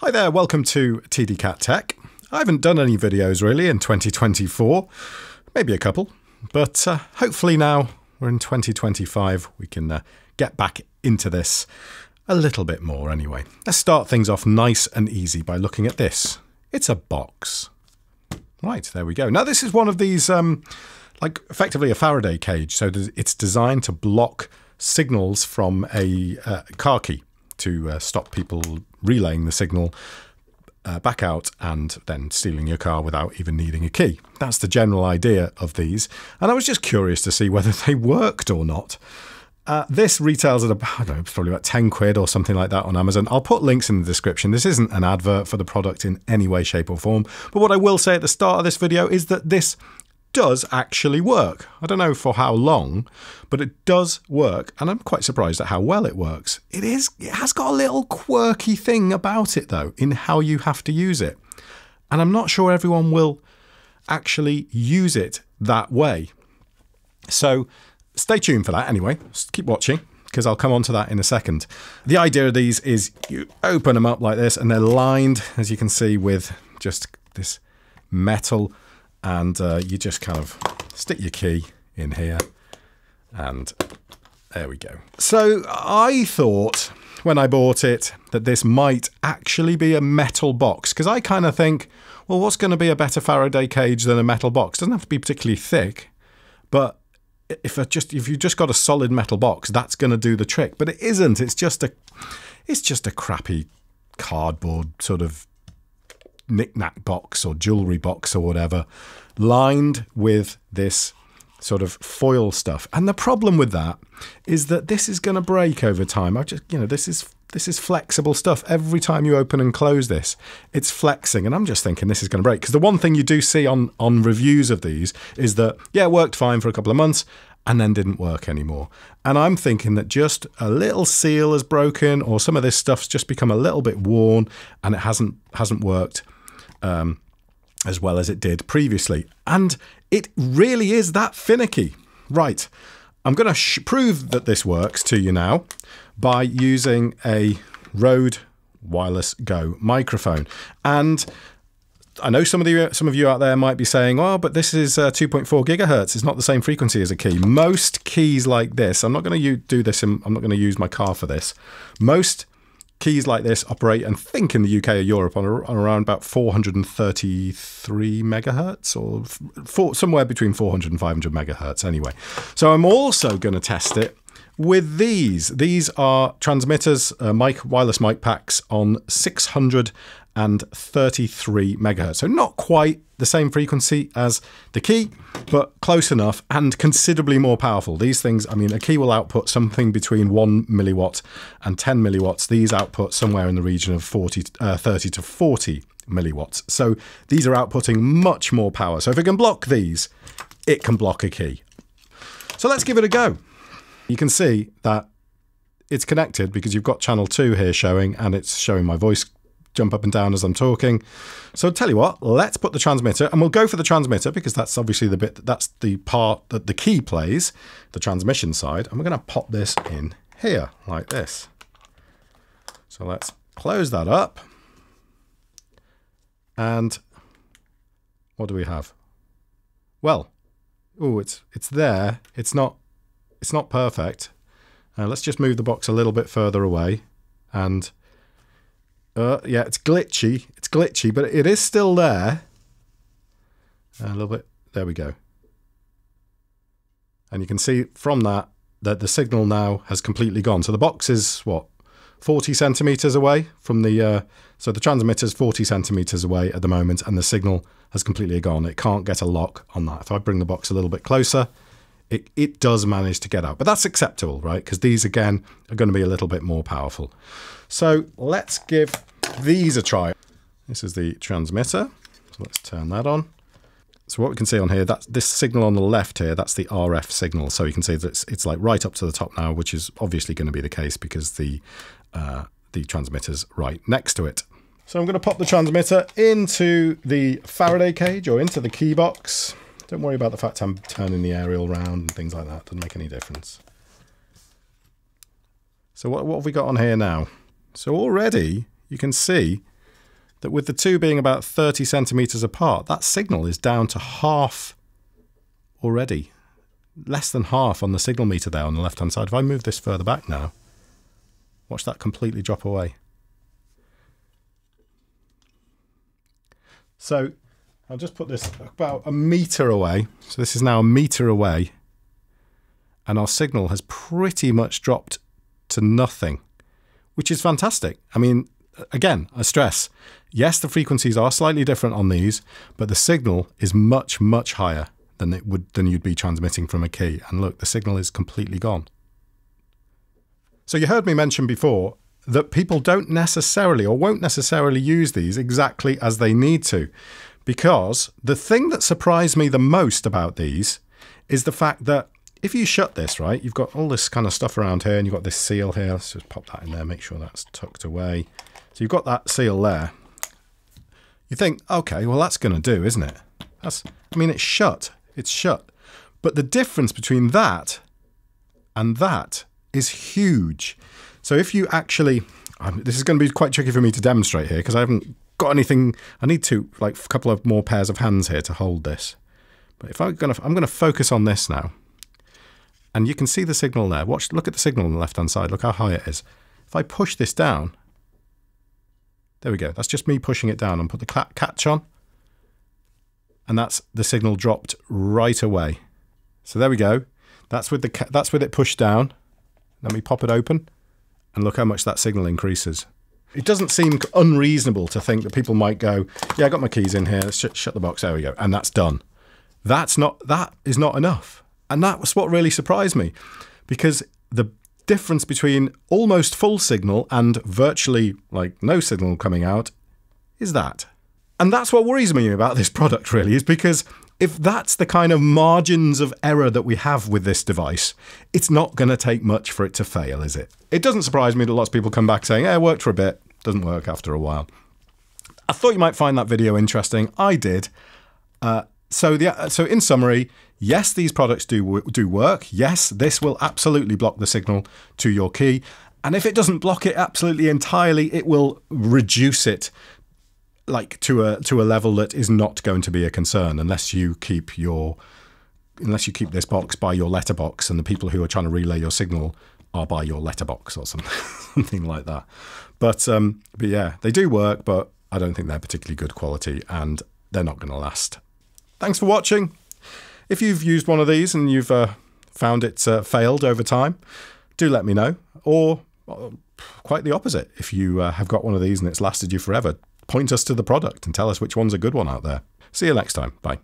Hi there, welcome to TDCat Tech. I haven't done any videos really in 2024, maybe a couple, but uh, hopefully now we're in 2025, we can uh, get back into this a little bit more anyway. Let's start things off nice and easy by looking at this. It's a box. Right, there we go. Now this is one of these, um, like effectively a Faraday cage, so it's designed to block signals from a uh, car key to uh, stop people relaying the signal uh, back out and then stealing your car without even needing a key. That's the general idea of these. And I was just curious to see whether they worked or not. Uh, this retails at about, I don't know, probably about 10 quid or something like that on Amazon. I'll put links in the description. This isn't an advert for the product in any way, shape, or form. But what I will say at the start of this video is that this does actually work. I don't know for how long, but it does work, and I'm quite surprised at how well it works. It is it has got a little quirky thing about it though in how you have to use it. And I'm not sure everyone will actually use it that way. So stay tuned for that anyway. Just keep watching because I'll come on to that in a second. The idea of these is you open them up like this and they're lined, as you can see, with just this metal and uh, you just kind of stick your key in here and there we go. So I thought when I bought it that this might actually be a metal box because I kind of think, well, what's going to be a better Faraday cage than a metal box? Doesn't have to be particularly thick, but if just if you just got a solid metal box, that's going to do the trick. But it isn't. It's just a it's just a crappy cardboard sort of knickknack box or jewelry box or whatever, lined with this sort of foil stuff. And the problem with that is that this is going to break over time. I just, you know, this is this is flexible stuff. Every time you open and close this, it's flexing, and I'm just thinking this is going to break. Because the one thing you do see on on reviews of these is that yeah, it worked fine for a couple of months, and then didn't work anymore. And I'm thinking that just a little seal has broken, or some of this stuff's just become a little bit worn, and it hasn't hasn't worked um, as well as it did previously. And it really is that finicky. Right. I'm going to prove that this works to you now by using a Rode Wireless Go microphone. And I know some of you some of you out there might be saying, "Oh, but this is uh, 2.4 gigahertz. It's not the same frequency as a key." Most keys like this, I'm not going to do this. In, I'm not going to use my car for this. Most keys like this operate, and think in the UK or Europe, on, on around about 433 megahertz, or four, somewhere between 400 and 500 megahertz. Anyway, so I'm also going to test it with these. These are transmitters, uh, mic wireless mic packs on 633 megahertz. So not quite the same frequency as the key, but close enough and considerably more powerful. These things, I mean, a key will output something between 1 milliwatt and 10 milliwatts. These output somewhere in the region of 40, uh, 30 to 40 milliwatts. So these are outputting much more power. So if it can block these, it can block a key. So let's give it a go. You can see that it's connected because you've got channel 2 here showing and it's showing my voice jump up and down as I'm talking. So I'll tell you what, let's put the transmitter, and we'll go for the transmitter because that's obviously the bit, that's the part that the key plays, the transmission side. And we're going to pop this in here like this. So let's close that up. And what do we have? Well, oh, it's it's there. It's not it's not perfect. Uh, let's just move the box a little bit further away and uh, yeah, it's glitchy. It's glitchy, but it is still there. A little bit. There we go. And you can see from that that the signal now has completely gone. So the box is what 40 centimeters away from the. Uh, so the transmitter is 40 centimeters away at the moment, and the signal has completely gone. It can't get a lock on that. If I bring the box a little bit closer, it, it does manage to get out. But that's acceptable, right? Because these, again, are going to be a little bit more powerful. So let's give these a try. This is the transmitter. So let's turn that on. So what we can see on here, that's this signal on the left here, that's the RF signal. So you can see that it's, it's like right up to the top now, which is obviously going to be the case because the, uh, the transmitter's right next to it. So I'm going to pop the transmitter into the Faraday cage or into the key box. Don't worry about the fact I'm turning the aerial round and things like that. Doesn't make any difference. So what, what have we got on here now? So already you can see that with the two being about 30 centimeters apart, that signal is down to half already. Less than half on the signal meter there on the left hand side. If I move this further back now, watch that completely drop away. So I'll just put this about a meter away. So this is now a meter away. And our signal has pretty much dropped to nothing, which is fantastic. I mean, again, I stress, yes, the frequencies are slightly different on these, but the signal is much, much higher than it would than you'd be transmitting from a key. And look, the signal is completely gone. So you heard me mention before that people don't necessarily or won't necessarily use these exactly as they need to. Because the thing that surprised me the most about these is the fact that if you shut this, right, you've got all this kind of stuff around here and you've got this seal here. Let's just pop that in there, make sure that's tucked away. So you've got that seal there. You think, okay, well, that's going to do, isn't it? That's, I mean, it's shut. It's shut. But the difference between that and that is huge. So if you actually, um, this is going to be quite tricky for me to demonstrate here because I haven't got anything. I need to like a couple of more pairs of hands here to hold this. But if I'm going to, I'm going to focus on this now, and you can see the signal there. Watch, look at the signal on the left hand side. Look how high it is. If I push this down, there we go. That's just me pushing it down and put the catch on, and that's the signal dropped right away. So there we go. That's with the that's with it pushed down. Let me pop it open, and look how much that signal increases. It doesn't seem unreasonable to think that people might go, "Yeah, I got my keys in here. Let's sh shut the box. There we go," and that's done. That's not that is not enough, and that was what really surprised me, because the difference between almost full signal and virtually like no signal coming out is that. And that's what worries me about this product, really, is because if that's the kind of margins of error that we have with this device, it's not going to take much for it to fail, is it? It doesn't surprise me that lots of people come back saying, eh, it worked for a bit, doesn't work after a while. I thought you might find that video interesting. I did. Uh, so, the, so in summary, yes, these products do do work. Yes, this will absolutely block the signal to your key. And if it doesn't block it absolutely entirely, it will reduce it like to a to a level that is not going to be a concern unless you keep your unless you keep this box by your letterbox and the people who are trying to relay your signal are by your letterbox or something something like that. But um, but yeah, they do work, but I don't think they're particularly good quality and they're not going to last. Thanks for watching. If you've used one of these and you've uh, found it uh, failed over time, do let me know. Or uh, quite the opposite. If you uh, have got one of these and it's lasted you forever, point us to the product and tell us which one's a good one out there. See you next time. Bye.